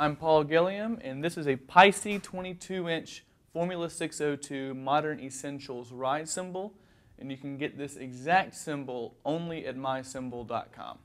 I'm Paul Gilliam, and this is a Paiste 22-inch Formula 602 Modern Essentials ride cymbal, and you can get this exact cymbal only at myCymbal.com.